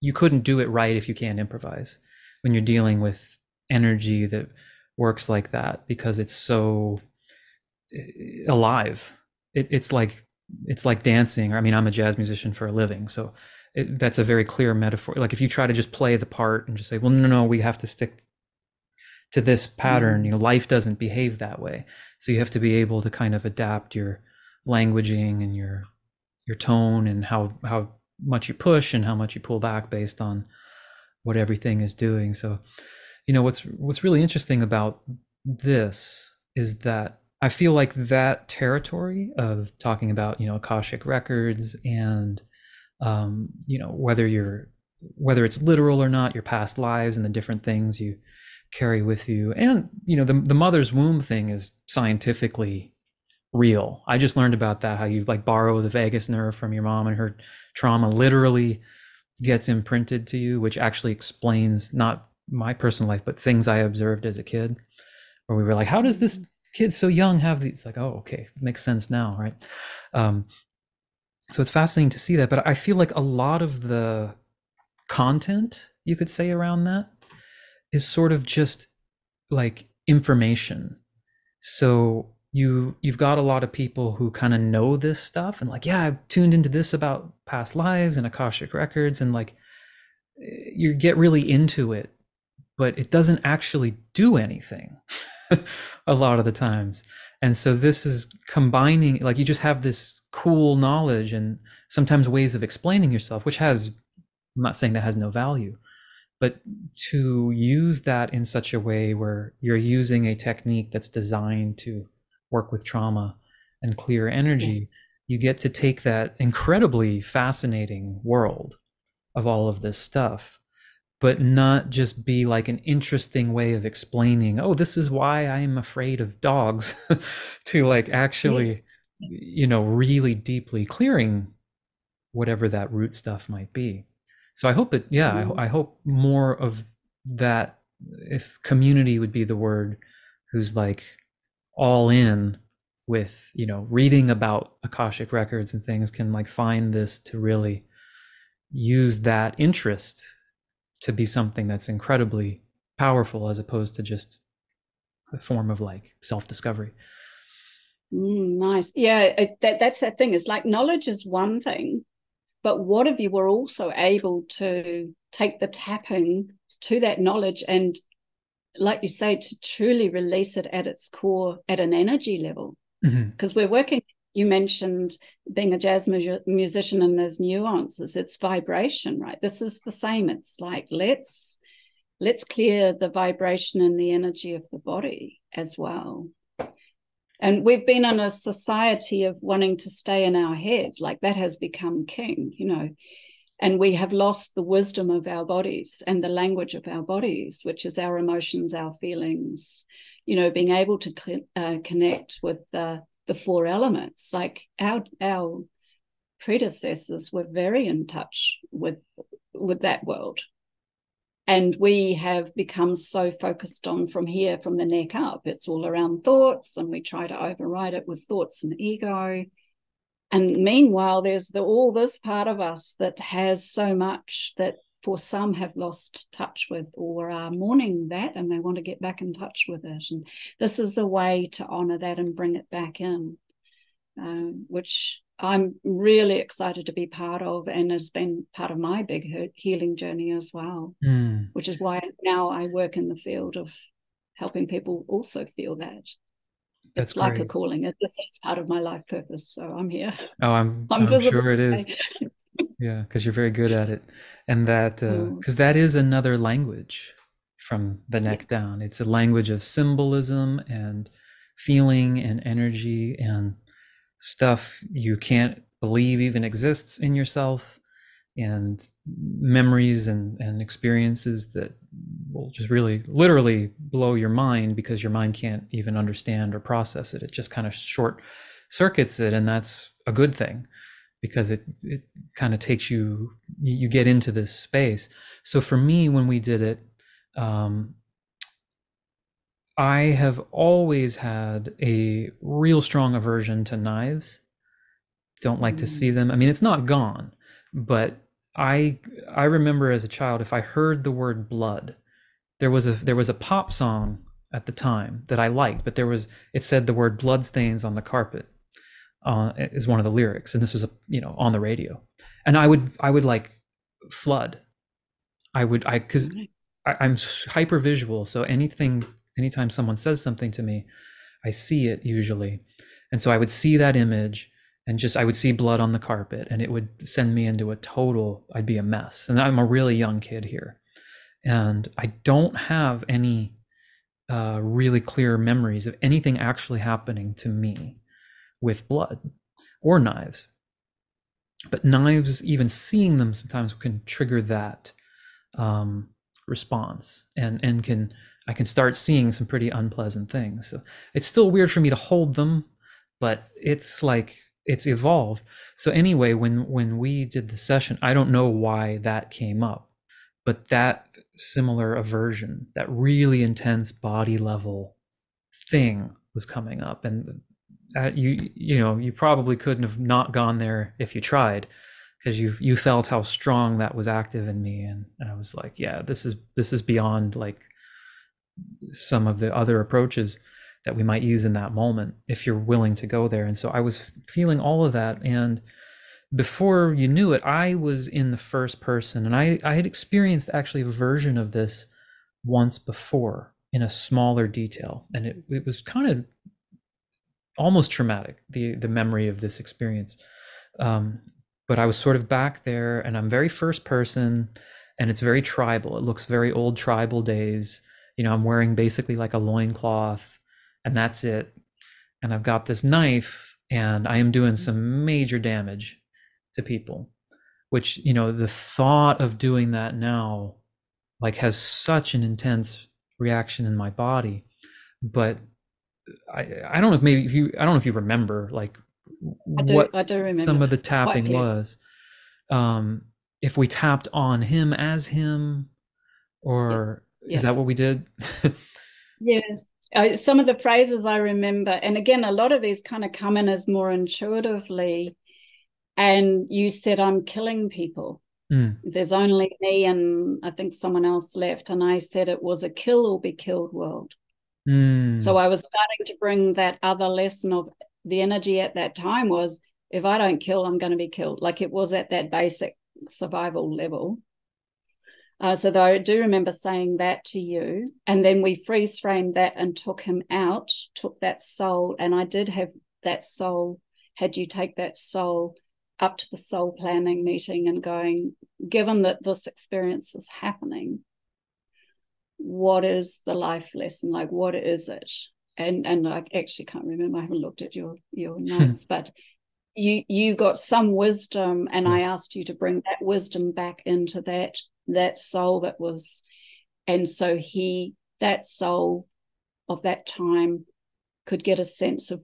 you couldn't do it right if you can't improvise when you're dealing with energy that works like that because it's so eh, alive. It, it's like, it's like dancing. I mean, I'm a jazz musician for a living. So it, that's a very clear metaphor. Like if you try to just play the part and just say, well, no, no, no we have to stick to this pattern mm-hmm. you know life doesn't behave that way so you have to be able to kind of adapt your languaging and your your tone and how how much you push and how much you pull back based on what everything is doing so you know what's what's really interesting about this is that i feel like that territory of talking about you know akashic records and um, you know whether you're whether it's literal or not your past lives and the different things you carry with you. And, you know, the, the mother's womb thing is scientifically real. I just learned about that, how you like borrow the vagus nerve from your mom and her trauma literally gets imprinted to you, which actually explains not my personal life, but things I observed as a kid, where we were like, how does this kid so young have these? Like, oh, okay, makes sense now, right? Um, so it's fascinating to see that. But I feel like a lot of the content you could say around that is sort of just like information. So you you've got a lot of people who kind of know this stuff and like, yeah, I've tuned into this about past lives and Akashic records and like you get really into it, but it doesn't actually do anything (laughs) a lot of the times. And so this is combining like you just have this cool knowledge and sometimes ways of explaining yourself, which has I'm not saying that has no value, but to use that in such a way where you're using a technique that's designed to work with trauma and clear energy you get to take that incredibly fascinating world of all of this stuff but not just be like an interesting way of explaining oh this is why i'm afraid of dogs (laughs) to like actually you know really deeply clearing whatever that root stuff might be. So i hope it yeah mm-hmm. I, I hope more of that if community would be the word who's like all in with you know reading about akashic records and things can like find this to really use that interest to be something that's incredibly powerful as opposed to just a form of like self-discovery. Mm, nice. Yeah it, that, that's that thing it's like knowledge is one thing but what if you were also able to take the tapping to that knowledge and like you say to truly release it at its core at an energy level. Because mm-hmm. we're working you mentioned being a jazz mu- musician and those nuances it's vibration right? This is the same. It's like let's let's clear the vibration and the energy of the body as well. And we've been in a society of wanting to stay in our head like that has become king you know and we have lost the wisdom of our bodies and the language of our bodies which is our emotions our feelings you know being able to uh, connect with the the four elements. Like our our predecessors were very in touch with with that world. And we have become so focused on from here from the neck up. It's all around thoughts and we try to override it with thoughts and ego and meanwhile there's the, all this part of us that has so much that for some have lost touch with or are mourning that and they want to get back in touch with it and this is a way to honor that and bring it back in uh, which i'm really excited to be part of and has been part of my big healing journey as well mm. which is why now i work in the field of helping people also feel that that's it's like a calling. It this is part of my life purpose. So I'm here. Oh, I'm (laughs) I'm, I'm sure it is. yeah, because you're very good at it, and that because uh, that is another language from the neck yeah. down. It's a language of symbolism and feeling and energy and stuff you can't believe even exists in yourself and memories and, and experiences that will just really literally blow your mind because your mind can't even understand or process it. It just kind of short circuits it, and that's a good thing because it it kind of takes you you get into this space. So for me, when we did it, um, I have always had a real strong aversion to knives. Don't like mm. to see them. I mean, it's not gone, but I I remember as a child if I heard the word blood, there was a there was a pop song at the time that I liked, but there was it said the word bloodstains on the carpet uh, is one of the lyrics, and this was a you know on the radio, and I would I would like flood, I would I because I'm hyper visual, so anything anytime someone says something to me, I see it usually, and so I would see that image and just I would see blood on the carpet and it would send me into a total I'd be a mess. And I'm a really young kid here. And I don't have any uh, really clear memories of anything actually happening to me with blood or knives. But knives, even seeing them sometimes can trigger that um, response and and can I can start seeing some pretty unpleasant things. So it's still weird for me to hold them, but it's like it's evolved. So anyway, when when we did the session, I don't know why that came up, but that similar aversion, that really intense body level thing was coming up, and that you you know you probably couldn't have not gone there if you tried because you you felt how strong that was active in me. And, and I was like yeah this is this is beyond like some of the other approaches that we might use in that moment if you're willing to go there. And so I was feeling all of that. And before you knew it, I was in the first person. And I, I had experienced actually a version of this once before in a smaller detail. And it, it was kind of almost traumatic, the, the memory of this experience. Um, but I was sort of back there and I'm very first person and it's very tribal. It looks very old tribal days. You know, I'm wearing basically like a loincloth and that's it. And I've got this knife and I am doing some major damage to people, which, you know, the thought of doing that now like has such an intense reaction in my body. But I, I don't know if maybe if you I don't know if you remember like what some of the tapping was. Um, if we tapped on him as him, or yes. yeah. is that what we did? (laughs) yes, uh, some of the phrases I remember, and again, a lot of these kind of come in as more intuitively. And you said, I'm killing people. Mm. There's only me and I think someone else left. And I said it was a kill or be killed world. Mm. So I was starting to bring that other lesson of the energy at that time was if I don't kill, I'm going to be killed. Like it was at that basic survival level. Uh, so though I do remember saying that to you, and then we freeze framed that and took him out, took that soul, and I did have that soul. Had you take that soul up to the soul planning meeting and going, given that this experience is happening, what is the life lesson? Like, what is it? And and I actually can't remember. I haven't looked at your your (laughs) notes, but you you got some wisdom, and yes. I asked you to bring that wisdom back into that that soul that was, and so he that soul of that time could get a sense of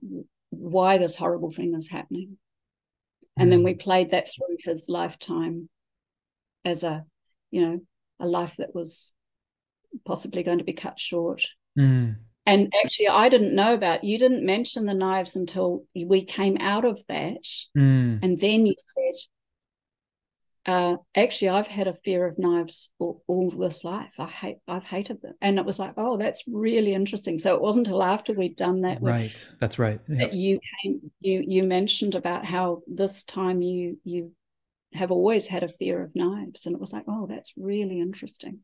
why this horrible thing is happening and then we mm. played that through his lifetime as a you know a life that was possibly going to be cut short mm. And actually i didn't know about you didn't mention the knives until we came out of that mm. and then you said uh, actually I've had a fear of knives all, all, this life. I hate I've hated them, and it was like, oh, that's really interesting. So it wasn't until after we'd done that, right? that's right. Yep. That you came, you you mentioned about how this time you you have always had a fear of knives, and it was like, oh, that's really interesting.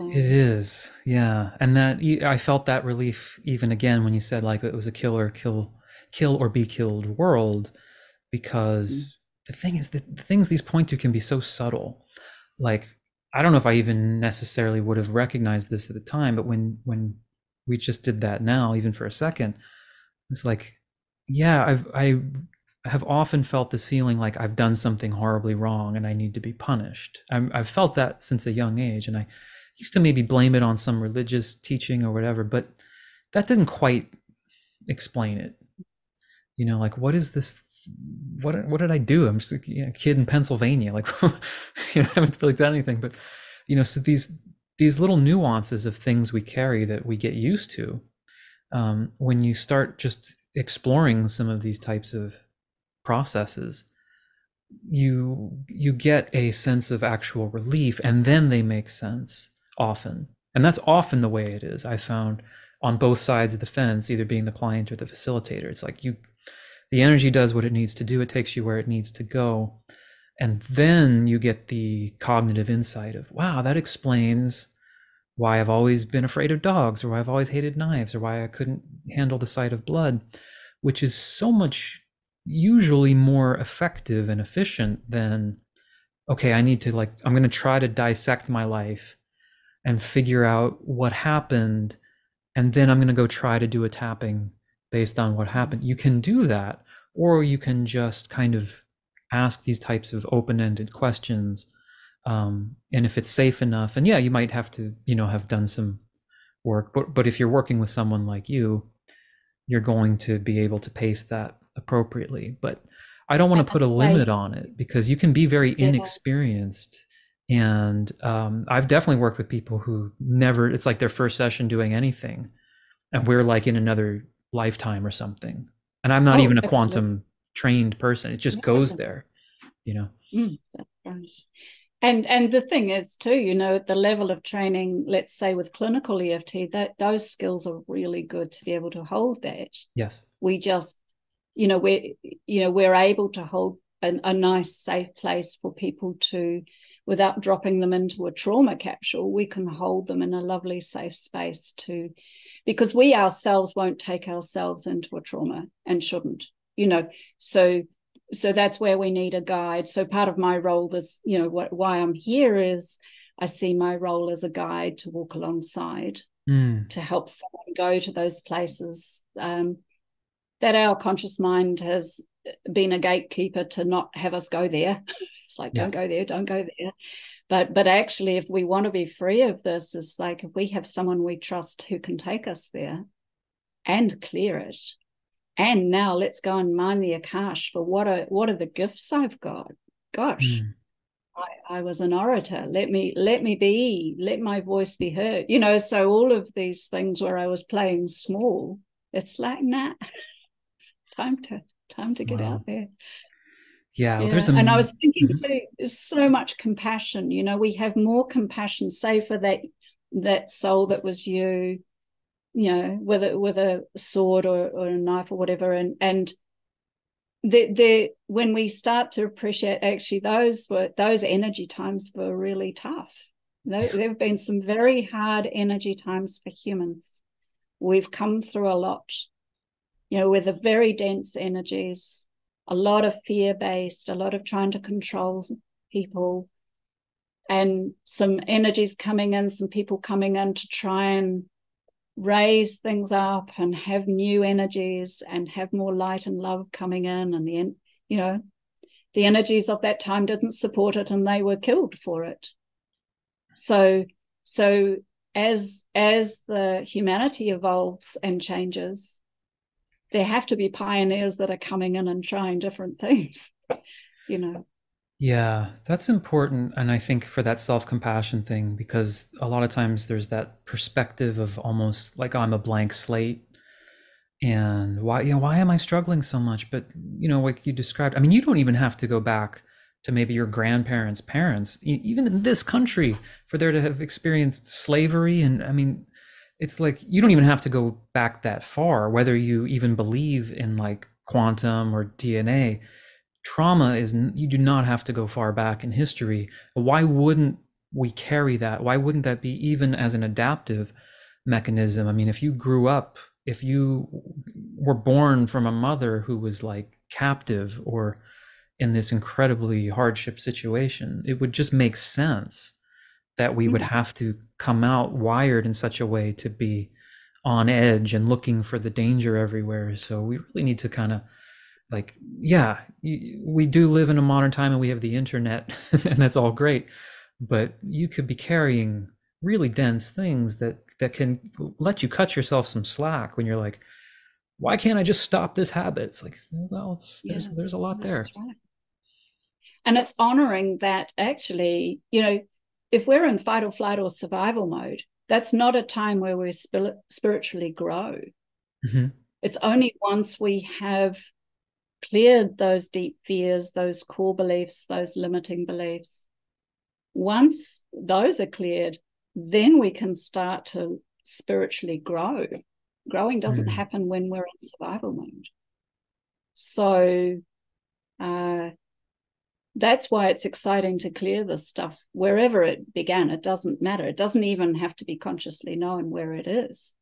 So it is, yeah, and that I felt that relief even again when you said like it was a kill or kill, kill or be killed world, because. Mm-hmm. the thing is that the things these point to can be so subtle. Like i don't know if i even necessarily would have recognized this at the time but when when we just did that now even for a second it's like yeah i've i have often felt this feeling like i've done something horribly wrong and i need to be punished. I have felt that since a young age and i used to maybe blame it on some religious teaching or whatever but that didn't quite explain it you know like what is this what what did I do? I'm just a kid in Pennsylvania. Like, (laughs) you know, I haven't really done anything. But you know, so these these little nuances of things we carry that we get used to, um, when you start just exploring some of these types of processes, you you get a sense of actual relief, and then they make sense often. And that's often the way it is. I found on both sides of the fence, either being the client or the facilitator. It's like you the energy does what it needs to do it takes you where it needs to go and then you get the cognitive insight of wow that explains why i've always been afraid of dogs or why i've always hated knives or why i couldn't handle the sight of blood which is so much usually more effective and efficient than okay i need to like i'm going to try to dissect my life and figure out what happened and then i'm going to go try to do a tapping based on what happened. You can do that, or you can just kind of ask these types of open-ended questions. Um, and if it's safe enough, and yeah, you might have to, you know, have done some work. But but if you're working with someone like you, you're going to be able to pace that appropriately. But I don't want to put a limit on it because you can be very inexperienced. And um, I've definitely worked with people who never, it's like their first session doing anything. And we're like in another lifetime or something. And I'm not oh, even a excellent. quantum trained person. It just yeah. goes there, you know. Mm, And and the thing is too, you know, at the level of training, let's say with clinical EFT, that those skills are really good to be able to hold that. Yes. We just, you know, we're you know, we're able to hold an, a nice safe place for people to without dropping them into a trauma capsule, we can hold them in a lovely safe space to because we ourselves won't take ourselves into a trauma and shouldn't you know so so that's where we need a guide so part of my role this you know what, why i'm here is i see my role as a guide to walk alongside mm. to help someone go to those places um, that our conscious mind has been a gatekeeper to not have us go there. (laughs) It's like yeah. don't go there don't go there. But but actually if we want to be free of this it's like if we have someone we trust who can take us there and clear it. And now let's go and mine the akash for what are what are the gifts i've got? Gosh mm. I, I was an orator. Let me let me be let my voice be heard. You know so all of these things where i was playing small it's like nah (laughs) time to time to get wow. out there Yeah, yeah. there's a... and I was thinking too. There's so much compassion. You know, we have more compassion, say for that that soul that was you, you know, with a with a sword or, or a knife or whatever, and and the the when we start to appreciate actually those were those energy times were really tough. There, there have been some very hard energy times for humans. We've come through a lot, you know, with the very dense energies, a lot of fear based, a lot of trying to control people, and some energies coming in, some people coming in to try and raise things up and have new energies and have more light and love coming in and the you know the energies of that time didn't support it and they were killed for it. So so as as the humanity evolves and changes there have to be pioneers that are coming in and trying different things (laughs) you know yeah, that's important. And I think for that self compassion thing, because a lot of times there's that perspective of almost like I'm a blank slate. And why, you know, why am I struggling so much? But, you know, like you described, I mean, you don't even have to go back to maybe your grandparents' parents, even in this country, for there to have experienced slavery. And I mean, it's like you don't even have to go back that far, whether you even believe in like quantum or DNA trauma is you do not have to go far back in history. Why wouldn't we carry that? Why wouldn't that be even as an adaptive mechanism? I mean if you grew up if you were born from a mother who was like captive or in this incredibly hardship situation it would just make sense that we would mm-hmm. have to come out wired in such a way to be on edge and looking for the danger everywhere so we really need to kind of like yeah we do live in a modern time and we have the internet (laughs) and that's all great but you could be carrying really dense things that that can let you cut yourself some slack when you're like why can't i just stop this habit it's like well it's there's yeah, there's a lot there right. and it's honoring that actually you know if we're in fight or flight or survival mode that's not a time where we spiritually grow mm-hmm. it's only once we have cleared those deep fears, those core beliefs, those limiting beliefs, once those are cleared, then we can start to spiritually grow. Growing doesn't mm. happen when we're in survival mode. So uh, that's why it's exciting to clear this stuff wherever it began. It doesn't matter. It doesn't even have to be consciously known where it is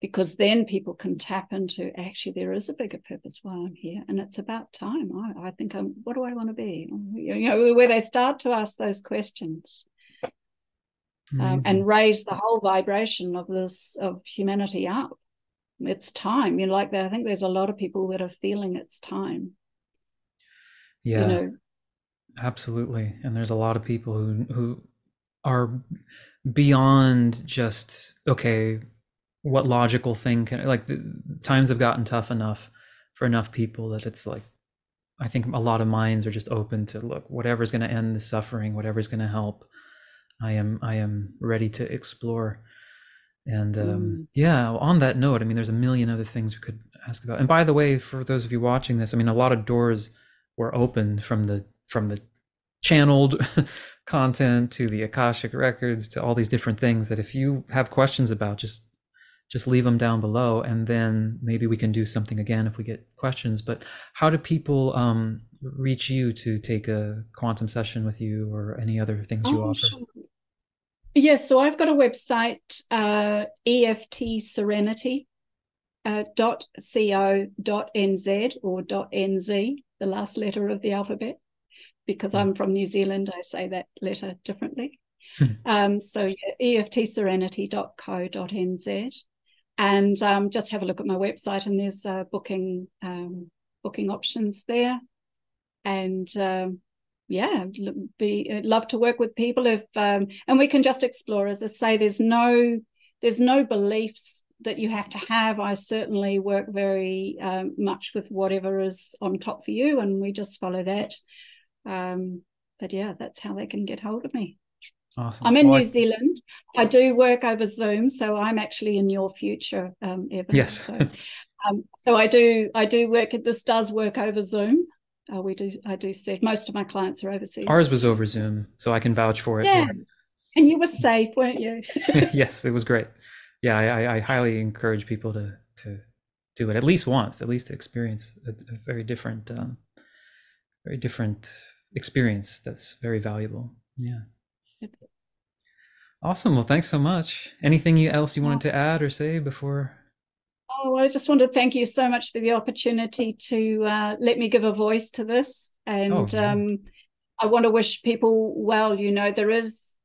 because then people can tap into actually there is a bigger purpose why I'm here and it's about time. I, I think I'm what do I want to be? You know where they start to ask those questions um, and raise the whole vibration of this of humanity up. It's time. You know like that I think there's a lot of people that are feeling it's time. Yeah. you know absolutely. And there's a lot of people who who are beyond just okay what logical thing can like the times have gotten tough enough for enough people that it's like i think a lot of minds are just open to look whatever's going to end the suffering whatever's going to help i am i am ready to explore. And um, mm. yeah on that note i mean there's a million other things we could ask about. And by the way for those of you watching this i mean a lot of doors were opened from the from the channeled (laughs) content to the akashic records to all these different things that if you have questions about just just leave them down below and then maybe we can do something again if we get questions. But how do people um, reach you to take a quantum session with you or any other things you oh, offer? sure. yes so i've got a website uh, eft serenity uh, dot co dot nz or dot nz the last letter of the alphabet because i'm from new zealand i say that letter differently. Hmm. um, so yeah, eftserenity.co.nz and um, just have a look at my website and there's uh, booking um, booking options there. And um, yeah be love to work with people if um, and we can just explore. As i say there's no there's no beliefs that you have to have. I certainly work very um, much with whatever is on top for you and we just follow that um, but yeah that's how they can get hold of me Awesome. I'm in well, New I... Zealand. I do work over Zoom, so I'm actually in your future, um, Evan. Yes. So, um, so I do. I do work. This does work over Zoom. Uh, we do. I do see most of my clients are overseas. Ours was over Zoom, so I can vouch for it. Yeah, and you were safe, weren't you? (laughs) (laughs) yes, it was great. Yeah, I, I, highly encourage people to to do it at least once, at least to experience a, a very different, um, very different experience. That's very valuable. Yeah. Awesome. Well, thanks so much. Anything else you wanted to add or say before? Oh, I just want to thank you so much for the opportunity to uh, let me give a voice to this. And oh, um, I want to wish people well. You know, there is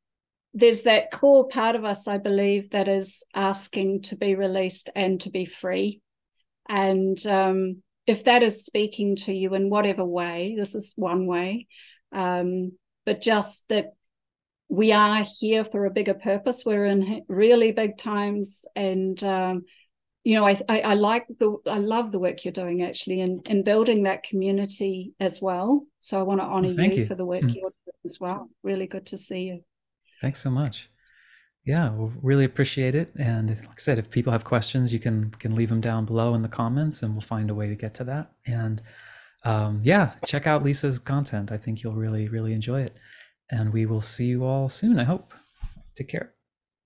there's that core part of us, I believe, that is asking to be released and to be free. And um, if that is speaking to you in whatever way, this is one way, um, but just that we are here for a bigger purpose. We're in really big times, and um, you know, I, I, I like the I love the work you're doing actually, in in building that community as well. So I want to honor well, you, you, for the work mm. you're doing as well. Really good to see you. Thanks so much. Yeah, we'll really appreciate it. And like I said, if people have questions, you can can leave them down below in the comments, and we'll find a way to get to that. And um, yeah, check out Lisa's content. I think you'll really really enjoy it. And we will see you all soon. I hope. Take care.